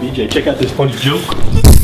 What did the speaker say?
BJ, check out this funny joke.